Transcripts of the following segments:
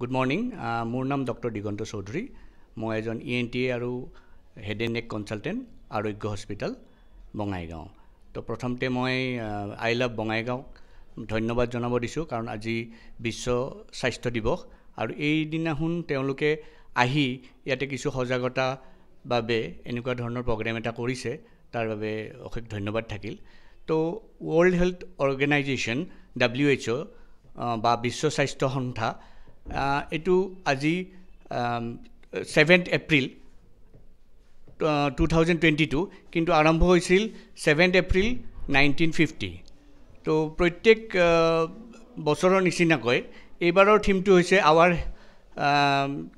Good morning মোৰ নাম doctor দিগন্ত চৌধুৰী। মই এজন ই এন টি এ আৰু head and neck consultant Arogya hospital Bongaigaon. তো প্ৰথমতে মই আই লাভ বঙাইগাঁওক ধন্যবাদ জনাব দিছোঁ কাৰণ আজি বিশ্ব স্বাস্থ্য দিৱস। আৰু এইদিনাখন তেওঁলোকে আহি ইয়াতে কিছু সজাগতা বাবে এনেকুৱা ধৰণৰ প্ৰগ্ৰেম এটা কৰিছে তাৰ বাবে অশেষ ধন্যবাদ থাকিল। তো world health organisation W H O' বা বিশ্ব স্বাস্থ্য সংস্থা এইটো আজি seventh April two thousand twenty two কিন্তু আৰম্ভ হৈছিল ছেভেন্থ এপ্ৰিল নাইনটিন ফিফটি তো প্ৰত্যেক বছৰৰ নিচিনাকৈ এইবাৰৰ থিমটো হৈছে আৱাৰ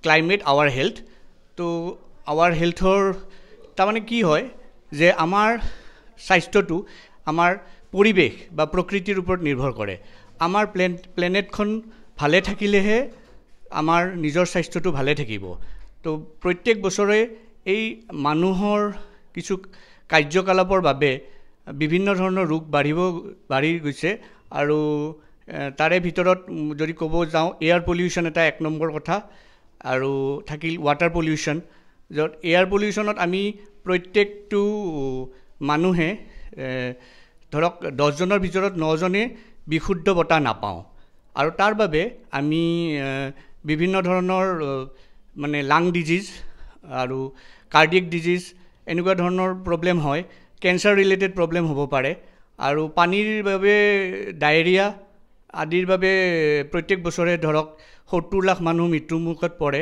ক্লাইমেট আৱাৰ হেল্থ তো আৱাৰ হেল্থৰ তাৰমানে কি হয় যে আমাৰ স্বাস্থ্যটো আমাৰ পৰিৱেশ বা প্ৰকৃতিৰ ওপৰত নিৰ্ভৰ কৰে। আমাৰ প্লেন প্লেনেটখন ভালে থাকিলেহে আমাৰ নিজৰ স্বাস্থ্যটো ভালে থাকিব। তো প্ৰত্যেক বছৰে এই মানুহৰ কিছু কাৰ্যকলাপৰ বাবে বিভিন্ন ধৰণৰ ৰোগ বাঢ়িব বাঢ়ি গৈছে আৰু তাৰে ভিতৰত যদি ক'ব যাওঁ এয়াৰ পলিউশ্যন এটা এক নম্বৰ কথা আৰু থাকিল ৱাটাৰ পলিউশ্যন। য'ত এয়াৰ পলিউশ্যনত আমি প্ৰত্যেকটো মানুহে ধৰক দহজনৰ ভিতৰত নজনে বিশুদ্ধ বতাহ নাপাওঁ। আৰু তাৰ বাবে আমি বিভিন্ন ধৰণৰ মানে লাং ডিজিজ আৰু কাৰ্ডিয়েক ডিজিজ এনেকুৱা ধৰণৰ প্ৰব্লেম হয় কেঞ্চাৰ ৰিলেটেড প্ৰব্লেম হ'ব পাৰে আৰু পানীৰ বাবে ডায়েৰিয়া আদিৰ বাবে প্ৰত্যেক বছৰে ধৰক সত্তৰ লাখ মানুহ মৃত্যুমুখত পৰে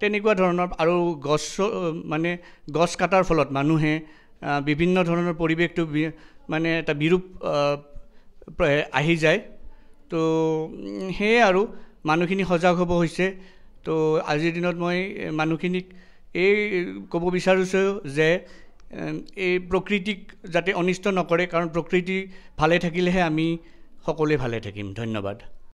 তেনেকুৱা ধৰণৰ আৰু গছ মানে গছ কটাৰ ফলত মানুহে বিভিন্ন ধৰণৰ পৰিৱেশটো মানে এটা বিৰূপ আহি যায়। তো সেয়ে আৰু মানুহখিনি সজাগ হ'ব হৈছে। তো আজিৰ দিনত মই মানুহখিনিক এই ক'ব বিচাৰিছোঁ যে এই প্ৰকৃতিক যাতে অনিষ্ট নকৰে কাৰণ প্ৰকৃতি ভালে থাকিলেহে আমি সকলোৱে ভালে থাকিম। ধন্যবাদ।